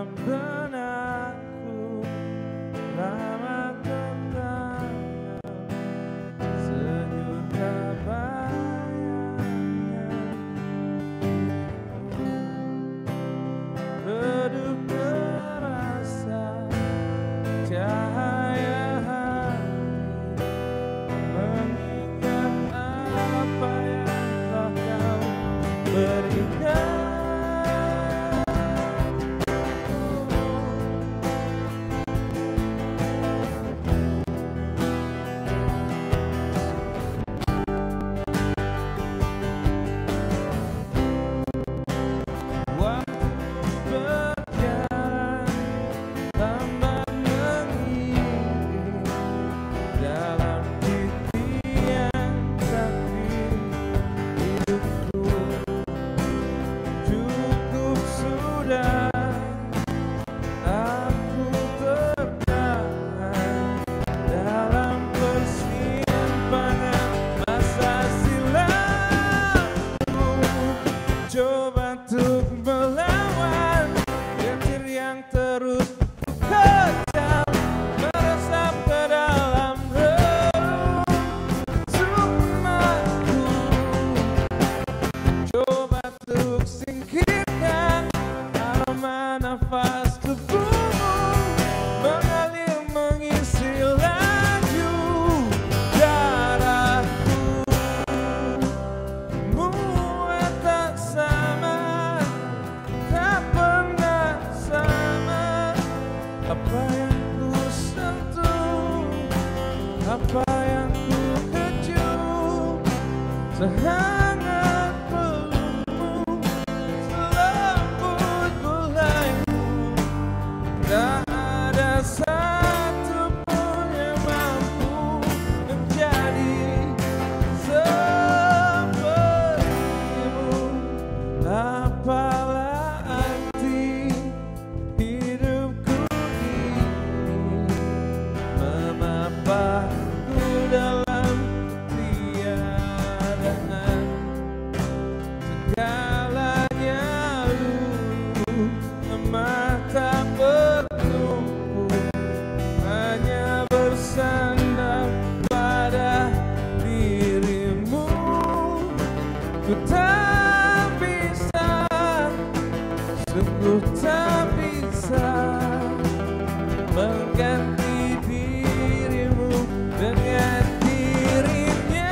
I'm number So how sungguh tak bisa mengganti dirimu dengan dirinya.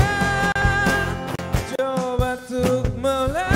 Coba untuk melewati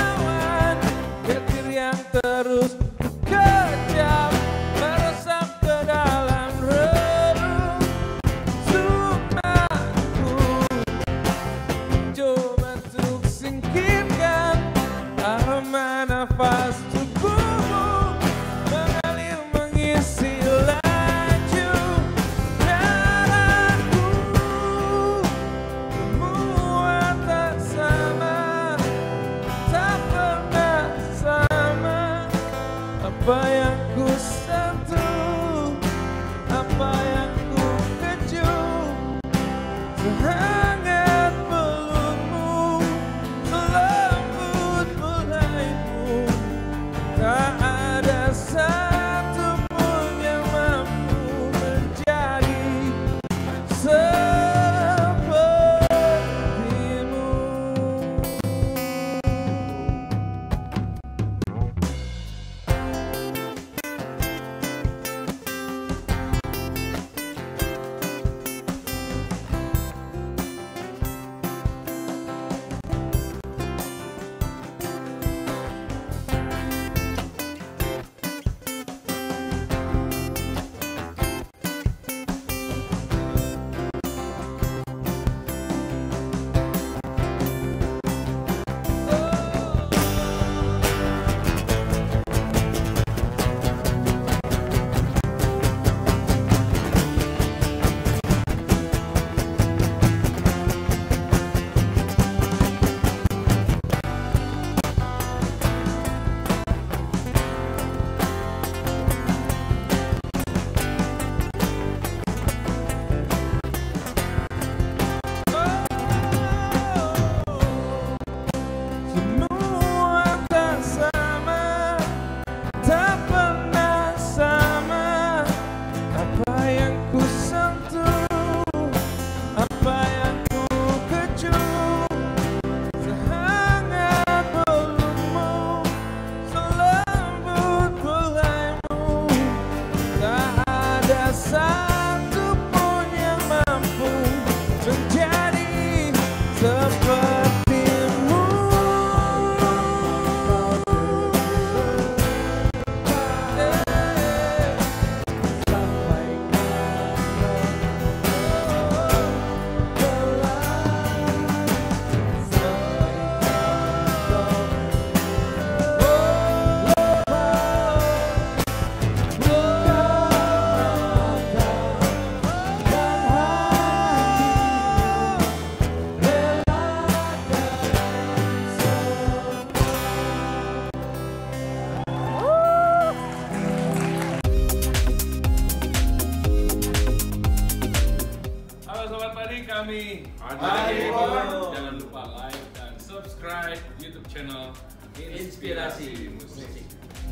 Jangan lupa like dan subscribe YouTube channel Inspirasi Musik.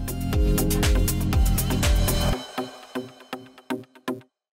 musik.